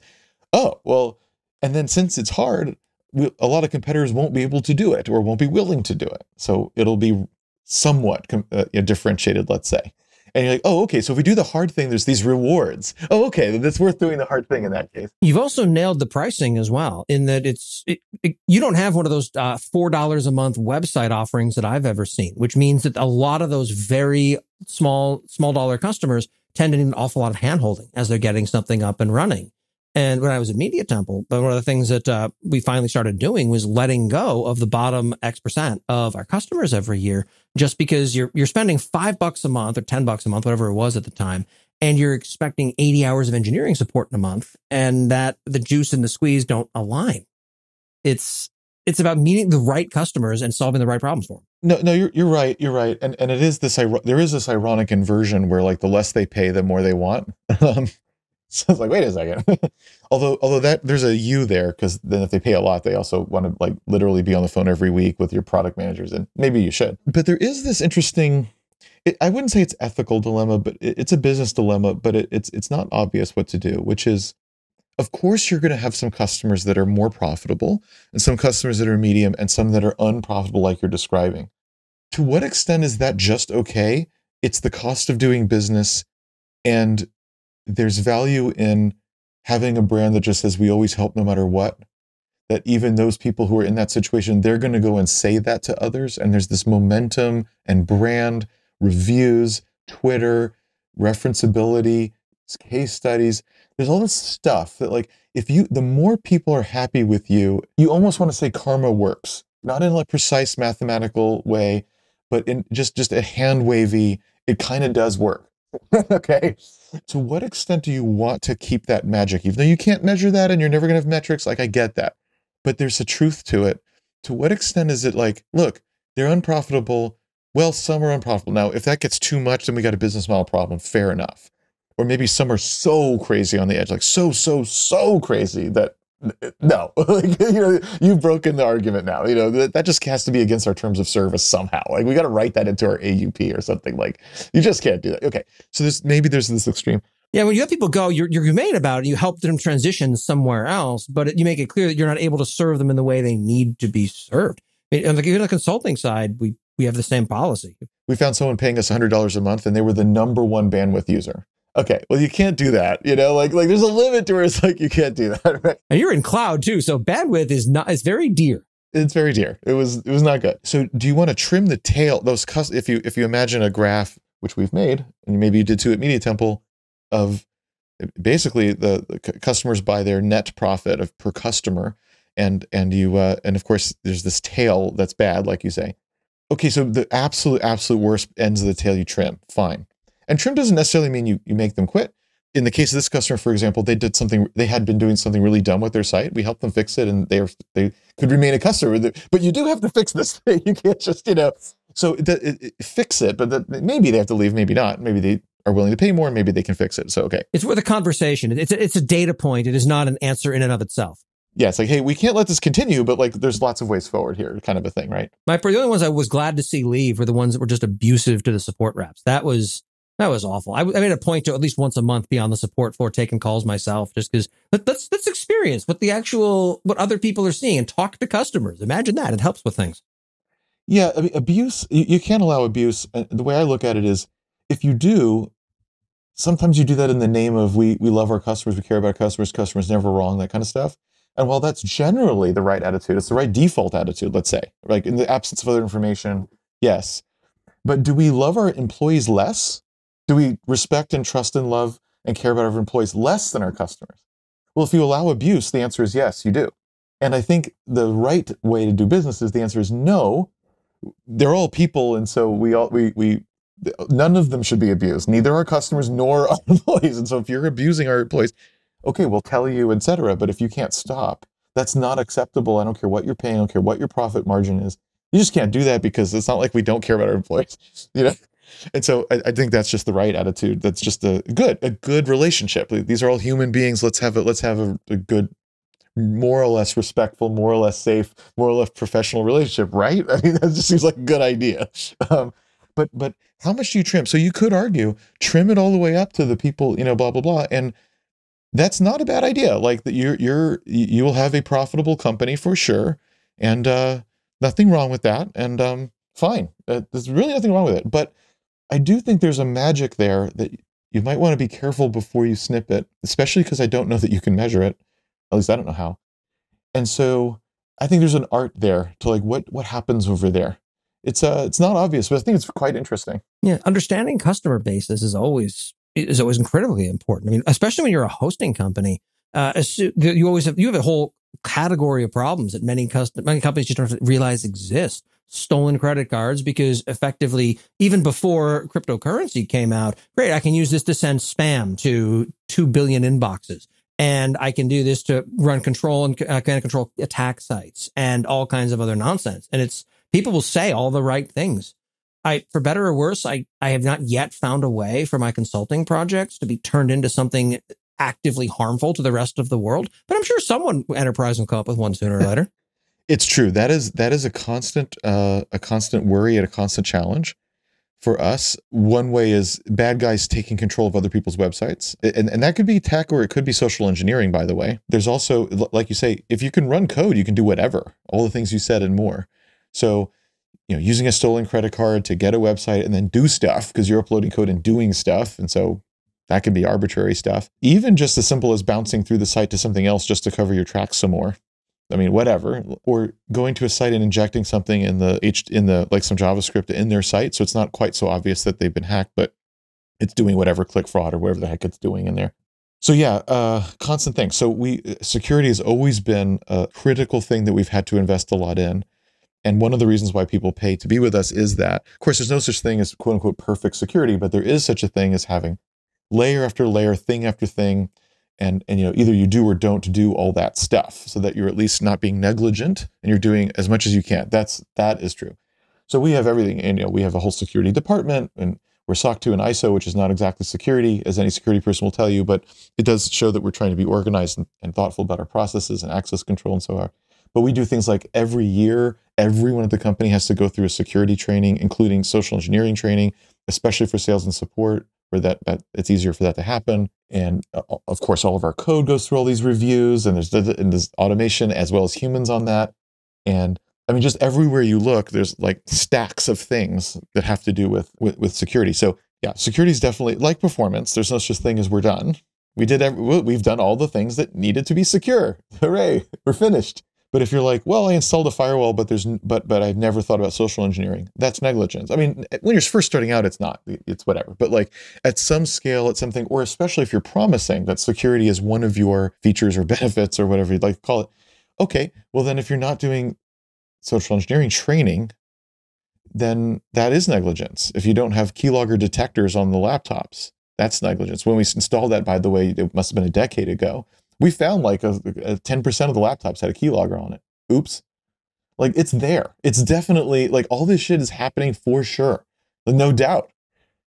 Oh, well, and then since it's hard, a lot of competitors won't be able to do it or won't be willing to do it. So it'll be somewhat uh, differentiated, let's say and you're like, oh, okay. So if we do the hard thing, there's these rewards. Oh, okay. That's worth doing the hard thing in that case. You've also nailed the pricing as well, in that it's it, it, you don't have one of those uh, four dollars a month website offerings that I've ever seen, which means that a lot of those very small small dollar customers tend to need an awful lot of handholding as they're getting something up and running. And when I was at Media Temple, but one of the things that uh, we finally started doing was letting go of the bottom X percent of our customers every year, just because you're you're spending five bucks a month or ten bucks a month, whatever it was at the time, and you're expecting 80 hours of engineering support in a month, and that the juice and the squeeze don't align. It's it's about meeting the right customers and solving the right problems for them. No, no, you're you're right. You're right, and and it is this there is this ironic inversion where like the less they pay, the more they want. <laughs> Um, <laughs> So it's like, wait a second. <laughs> although, although that there's a you there because then if they pay a lot, they also want to like literally be on the phone every week with your product managers, and maybe you should. But there is this interesting. It, I wouldn't say it's ethical dilemma, but it, it's a business dilemma. But it, it's it's not obvious what to do, which is, of course, you're going to have some customers that are more profitable, and some customers that are medium, and some that are unprofitable, like you're describing. To what extent is that just okay? It's the cost of doing business, and there's value in having a brand that just says we always help no matter what that even those people who are in that situation they're going to go and say that to others and there's this momentum and brand reviews twitter referenceability case studies. There's all this stuff that like if you the more people are happy with you you almost want to say karma works. Not in a precise mathematical way but in just just a hand wavy it kind of does work. <laughs> Okay. To what extent do you want to keep that magic? Even though you can't measure that and you're never going to have metrics, like I get that. But there's a truth to it. To what extent is it like, look, they're unprofitable. Well, some are unprofitable. Now, if that gets too much, then we got a business model problem. Fair enough. Or maybe some are so crazy on the edge, like so, so, so crazy that no. <laughs> Like, you know you've broken the argument now. You know that, that just has to be against our terms of service somehow. Like we got to write that into our aup or something like you just can't do that. Okay so there's maybe there's this extreme. Yeah when you have people go you're, you're humane about it you help them transition somewhere else but you make it clear that you're not able to serve them in the way they need to be served. And like even on the consulting side we we have the same policy. We found someone paying us $100 a month and they were the number one bandwidth user okay, well, you can't do that. You know, like like there's a limit to where it's like you can't do that. Right? And you're in cloud too, so bandwidth is not is very dear. It's very dear. It was it was not good. So do you want to trim the tail? Those cus- if you if you imagine a graph which we've made, and maybe you did too at Media Temple, of basically the, the customers buy their net profit of per customer, and and you uh, and of course there's this tail that's bad, like you say. Okay, so the absolute absolute worst ends of the tail you trim. Fine. And trim doesn't necessarily mean you, you make them quit. In the case of this customer, for example, they did something, they had been doing something really dumb with their site. We helped them fix it and they were, they could remain a customer. But you do have to fix this <laughs> thing. You can't just, you know, so it, it, it, fix it, but that, maybe they have to leave, maybe not. Maybe they are willing to pay more, maybe they can fix it. So, okay. It's worth a conversation. It's a, it's a data point. It is not an answer in and of itself yeah, it's like, hey, we can't let this continue, but like, there's lots of ways forward here, kind of a thing, right? My the only ones I was glad to see leave were the ones that were just abusive to the support reps. That was that was awful. I, I, made a point to at least once a month be on the support floor taking calls myself, just because let, let's let's experience what the actual what other people are seeing and talk to customers. Imagine that; it helps with things. Yeah, I mean, abuse. You, you can't allow abuse. Uh, the way I look at it is, if you do, sometimes you do that in the name of we we love our customers, we care about our customers, customers never wrong, that kind of stuff. And while that's generally the right attitude, it's the right default attitude. Let's say, like in the absence of other information, yes. But do we love our employees less? Do we respect and trust and love and care about our employees less than our customers? Well, if you allow abuse, the answer is yes, you do. And I think the right way to do business is the answer is no. They're all people, and so we all we we none of them should be abused, neither our customers nor <laughs> our employees. And so if you're abusing our employees, okay, we'll tell you, etc. But if you can't stop, that's not acceptable. I don't care what you're paying, I don't care what your profit margin is. You just can't do that because it's not like we don't care about our employees, <laughs> you know. And so I, I think that's just the right attitude. That's just a good a good relationship. These are all human beings. Let's have a let's have a, a good more or less respectful, more or less safe, more or less professional relationship, right? <laughs> I mean, that just seems like a good idea. Um, but but how much do you trim? So you could argue trim it all the way up to the people, you know, blah blah blah, and that's not a bad idea. Like that, you're you're you will have a profitable company for sure, and uh, nothing wrong with that, and um, fine. Uh, there's really nothing wrong with it. But I do think there's a magic there that you might want to be careful before you snip it, especially because I don't know that you can measure it. At least I don't know how. And so I think there's an art there to like what what happens over there it's uh it's not obvious, but I think it's quite interesting. Yeah, understanding customer bases is always is always incredibly important. I mean, especially when you're a hosting company, uh, you always have you have a whole category of problems that many custom many companies just don't realize exist. Stolen credit cards because effectively, even before cryptocurrency came out, great, I can use this to send spam to two billion inboxes and I can do this to run control and uh, kind of control attack sites and all kinds of other nonsense. And it's people will say all the right things. I, for better or worse, I, I have not yet found a way for my consulting projects to be turned into something actively harmful to the rest of the world. But I'm sure someone enterprise will come up with one sooner or <laughs> later. It's true. That is that is a constant uh, a constant worry and a constant challenge for us. One way is bad guys taking control of other people's websites, and and that could be tech or it could be social engineering. By the way, there's also like you say, if you can run code, you can do whatever, all the things you said and more. So, you know, using a stolen credit card to get a website and then do stuff because you're uploading code and doing stuff. And so that can be arbitrary stuff. Even just as simple as bouncing through the site to something else just to cover your tracks some more. I mean, whatever. Or going to a site and injecting something in the H in the like some JavaScript in their site. So it's not quite so obvious that they've been hacked, but it's doing whatever click fraud or whatever the heck it's doing in there. So yeah, uh, constant thing. So we security has always been a critical thing that we've had to invest a lot in. And one of the reasons why people pay to be with us is that, of course, there's no such thing as quote unquote perfect security, but there is such a thing as having layer after layer, thing after thing. And, and you know either you do or don't do all that stuff so that you're at least not being negligent and you're doing as much as you can that's that is true so we have everything and you know we have a whole security department and we're SOC 2 and ISO, which is not exactly security, as any security person will tell you, but it does show that we're trying to be organized and, and thoughtful about our processes and access control and so on. But we do things like every year, everyone at the company has to go through a security training, including social engineering training, especially for sales and support, that, that it's easier for that to happen. And uh, of course, all of our code goes through all these reviews, and there's, and there's automation as well as humans on that. And I mean, just everywhere you look, there's like stacks of things that have to do with with, with security. So yeah, security is definitely like performance. There's no such thing as we're done. We did every, we've done all the things that needed to be secure. <laughs> Hooray, we're finished. But if you're like, well, I installed a firewall, but there's but but I've never thought about social engineering. That's negligence. I mean, eh, when you're first starting out, it's not. It's whatever. But like at some scale, at something, or especially if you're promising that security is one of your features or <laughs> benefits or whatever you'd like to call it, okay. Well, then if you're not doing social engineering training, then that is negligence. If you don't have keylogger detectors on the laptops, that's negligence. When we installed that, by the way, it must have been a decade ago we found like a, a 10% of the laptops had a keylogger on it. Oops. Like it's there. It's definitely like all this shit is happening for sure. No doubt.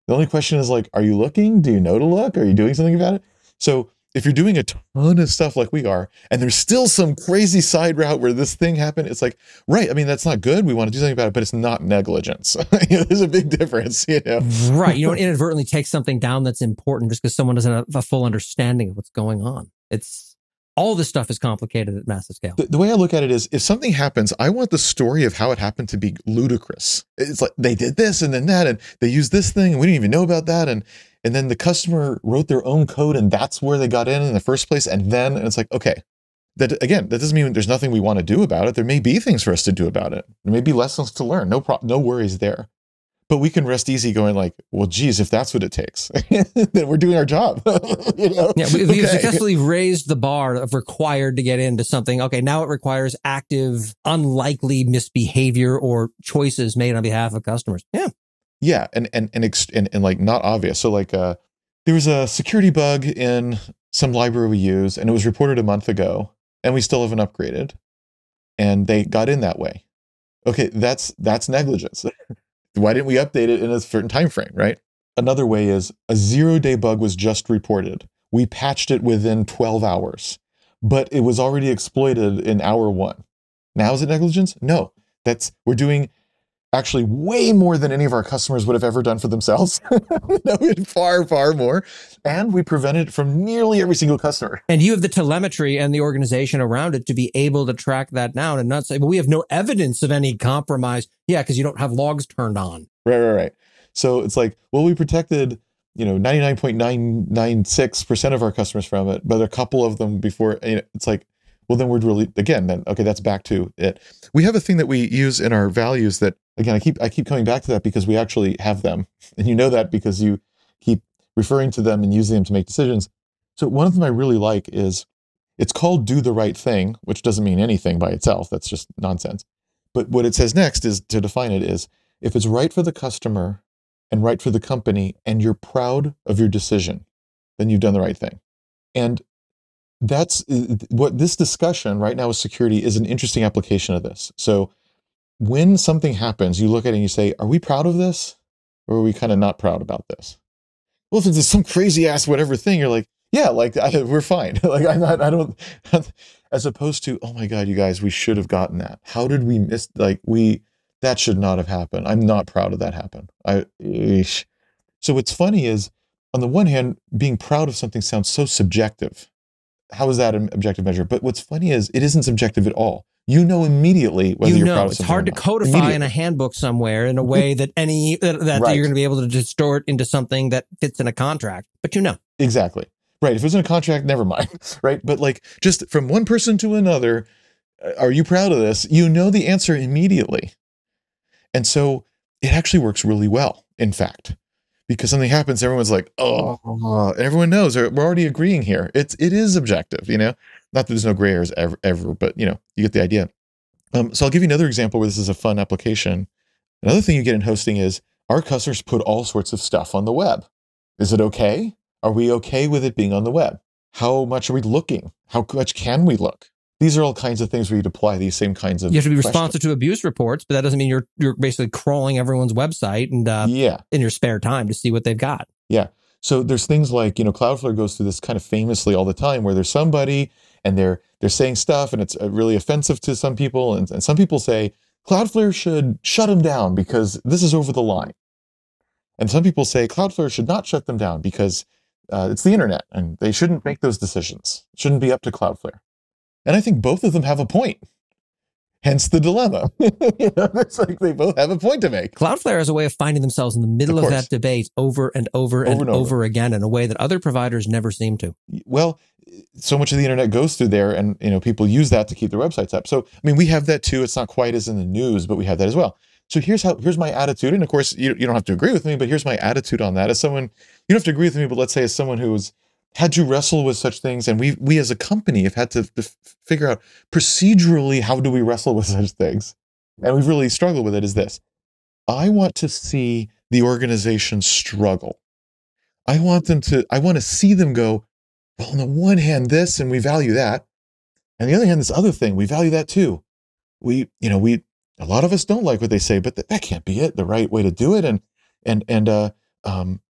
The only question is like, are you looking? Do you know to look? Are you doing something about it? So if you're doing a ton of stuff like we are, and there's still some crazy side route where this thing happened, it's like, right. I mean, that's not good. We want to do something about it, but it's not negligence. <laughs> you know, there's a big difference, you know? right. You <laughs> don't inadvertently take something down that's important just because someone doesn't have a full understanding of what's going on. It's all this stuff is complicated at massive scale. The, the, way I look at it is if something happens, I want the story of how it happened to be ludicrous. It's like they did this and then that, and they used this thing, and we didn't even know about that. And and then the customer wrote their own code, and that's where they got in in the first place. And then and it's like, okay, that again, that doesn't mean there's nothing we want to do about it. There may be things for us to do about it. There may be lessons to learn. No pro- no worries there. but we can rest easy going like, well, geez, if that's what it takes, <laughs> then we're doing our job. <laughs> you know? Yeah, we, we've Okay. successfully raised the bar of required to get into something. Okay, now it requires active, unlikely misbehavior or choices made on behalf of customers. Yeah. Yeah, and and and, ex- and and like not obvious. So like uh there was a security bug in some library we use and it was reported a month ago and we still haven't upgraded. And they got in that way. Okay, that's that's negligence. <laughs> Why didn't we update it in a certain time frame, right? Another way is a 0-day bug was just reported. We patched it within 12 hours, but it was already exploited in hour 1. Now is it negligence? No. That's we're doing actually way more than any of our customers would have ever done for themselves. <laughs> Know, far, far more. And we prevented it from nearly every single customer. And you have the telemetry and the organization around it to be able to track that down and not say, well, we have no evidence of any compromise. Yeah, because you don't have logs turned on. Right, right, right. So it's like, well, we protected, you know, 99.996% of our customers from it, but a couple of them before, you know, it's like, well, then we're really, again, then, okay, that's back to it. We have a thing that we use in our values that, again, I keep, I keep coming back to that because we actually have them. And you know that because you keep referring to them and using them to make decisions. So one of them I really like is it's called do the right thing, which doesn't mean anything by itself. That's just nonsense. But what it says next is to define it is if it's right for the customer and right for the company and you're proud of your decision, then you've done the right thing. And that's uh, what this discussion right now with security is an interesting application of this. So when something happens, you look at it and you say, are we proud of this? Or are we kind of not proud about this? Well, if it's some crazy ass whatever thing, you're like, yeah, like I, <laughs> we're fine. <laughs> like I'm not, I don't, <laughs> as opposed to, oh my God, you guys, we should have gotten that. How did we miss, like we, that should not have happened. I'm not proud of that happen. I, eesh. so what's funny is on the one hand, being proud of something sounds so subjective. How is that an objective measure? But what's funny is it isn't subjective at all. You know immediately whether you are know, proud of it's hard to codify in a handbook somewhere in a mm-hmm. way that any that, that Right. you're going to be able to distort into something that fits in a contract. But you know, Exactly. Right. If it was in a contract, never mind. <laughs> Right. But like just from one person to another, are you proud of this? You know the answer immediately. And so it actually works really well, in fact, because something happens, everyone's like, oh, and everyone knows we're already agreeing here. It's it is objective, you know? Not that there's no gray areas ever, ever but you know, you get the idea. Um, so I'll give you another example where this is a fun application. Another thing you get in hosting is our customers put all sorts of stuff on the web. Is it okay? Are we okay with it being on the web? How much are we looking? How much can we look? These are all kinds of things where you apply these same kinds of. you have to be responsive to abuse reports, but that doesn't mean you're you're basically crawling everyone's website and uh, Yeah. in your spare time to see what they've got. Yeah. So there's things like you know Cloudflare goes through this kind of famously all the time where there's somebody and they're they're saying stuff and it's uh, really offensive to some people and, and some people say Cloudflare should shut them down because this is over the line, and some people say Cloudflare should not shut them down because uh, it's the internet and they shouldn't make those decisions. It shouldn't be up to Cloudflare, and I think both of them have a point. Hence the dilemma. <laughs> you know, it's like they both have a point to make. Cloudflare has a way of finding themselves in the middle Of of, that debate over and over, and, Over and over. over. again in a way that other providers never seem to. well so much of the internet goes through there and you know people use that to keep their websites up so i mean we have that too it's not quite as in the news but we have that as well so here's how here's my attitude and of course you, you don't have to agree with me but here's my attitude on that as someone you don't have to agree with me but let's say as someone who's had to wrestle with such things and we we as a company have had to, figure out procedurally how do we wrestle with such things and we've really struggled with it is this i want to see the organization struggle i want them to i want to see them go well, on the one hand, this, and we value that. and the other hand, this other thing, we value that too. We, you know, we, a lot of us don't like what they say, but that, that can't be it, the right way to do it. And, and, and, uh, um,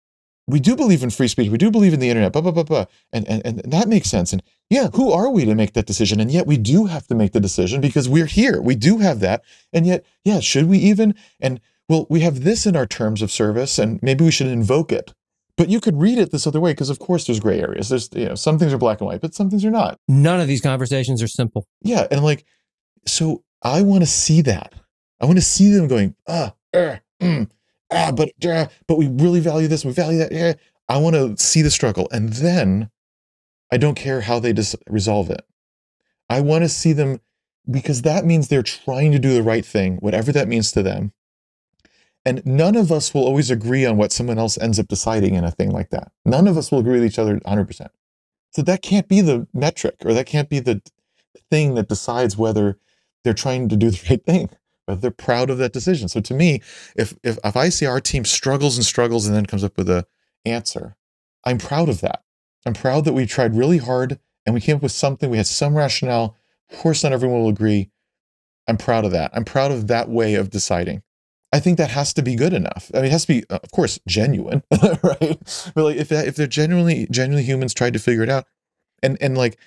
we do believe in free speech. We do believe in the internet, blah, blah, blah, blah. And, and, and that makes sense. And yeah, who are we to make that decision? And yet we do have to make the decision because we're here. We do have that. And yet, yeah, should we even? And well, we have this in our terms of service and maybe we should invoke it. But you could read it this other way because, of course, there's gray areas. There's, you know, some things are black and white, but some things are not. None of these conversations are simple. Yeah, and like, so I want to see that. I want to see them going, ah, er, mm, ah, but uh, but we really value this. We value that. Yeah, I want to see the struggle, and then I don't care how they dis- resolve it. I want to see them because that means they're trying to do the right thing, whatever that means to them. And none of us will always agree on what someone else ends up deciding in a thing like that. None of us will agree with each other 100%. So that can't be the metric or that can't be the thing that decides whether they're trying to do the <laughs> right thing, whether they're proud of that decision. So to me, if if, if I see our team struggles and struggles and then comes up with a answer, I'm proud of that. I'm proud that we tried really hard and we came up with something. We had some rationale. Of course, not everyone will agree. I'm proud of that. I'm proud of that way of deciding. I think that has to be good enough. I mean, it has to be, uh, of course, genuine, <laughs> right? But like, if if they're genuinely genuinely humans tried to figure it out, and and like,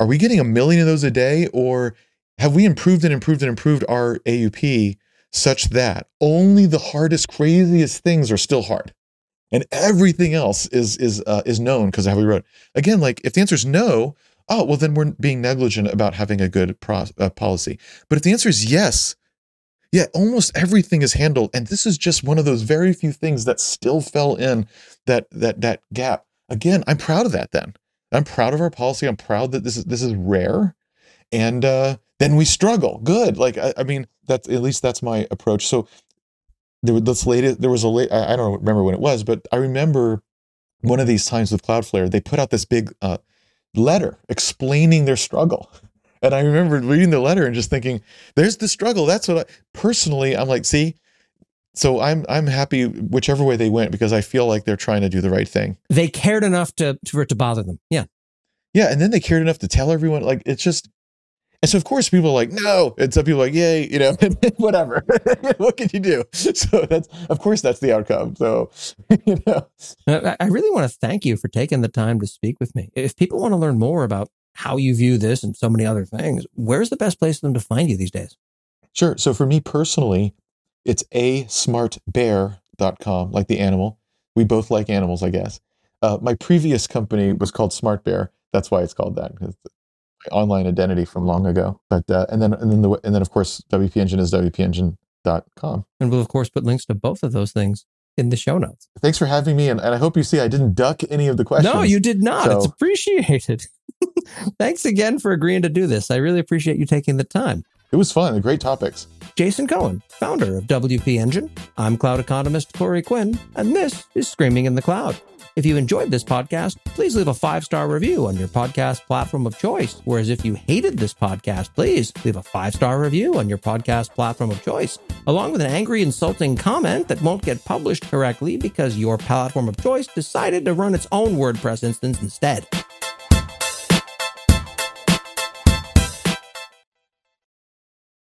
are we getting a million of those a day, or have we improved and improved and improved our AUP such that only the hardest, craziest things are still hard, and everything else is is uh, is known because of how we wrote. Again, like if the answer is no, oh well, then we're being negligent about having a good pro- uh, policy. But if the answer is yes yeah, almost everything is handled, and this is just one of those very few things that still fell in that that that gap. Again, I'm proud of that. Then I'm proud of our policy. I'm proud that this is this is rare, and uh, then we struggle. Good, like I, I mean, that's at least that's my approach. So there was this latest. There was a late. I don't remember when it was, but I remember one of these times with Cloudflare, they put out this big uh, letter explaining their struggle. <laughs> And I remember reading the letter and just thinking, there's the struggle. That's what I personally I'm like, see, so I'm I'm happy whichever way they went because I feel like they're trying to do the right thing. They cared enough to for it to bother them. Yeah. Yeah. And then they cared enough to tell everyone, like it's just and so of course people are like, no. And some people are like, yay, you know, <laughs> whatever. <laughs> what can you do? <laughs> So that's of course that's the outcome. So you know. I really want to thank you for taking the time to speak with me. If people want to learn more about how you view this and so many other things, where's the best place for them to find you these days? Sure. So for me personally, it's asmartbear.com, like the animal. We both like animals, I guess. Uh, my previous company was called Smart Bear. That's why it's called that online identity from long ago. But uh, and then and then the and then of course WP Engine is WPEngine.com. And we'll of course put links to both of those things in the show notes. Thanks for having me, and, and I hope you see I didn't duck any of the questions. No, you did not. So. It's appreciated. <laughs> Thanks again for agreeing to do this. I really appreciate you taking the time. It was fun. Great topics. Jason Cohen, founder of WP Engine. I'm cloud economist Corey Quinn, and this is Screaming in the Cloud. If you enjoyed this podcast, please leave a five star review on your podcast platform of choice. Whereas if you hated this podcast, please leave a five star review on your podcast platform of choice, along with an angry, insulting comment that won't get published correctly because your platform of choice decided to run its own WordPress instance instead.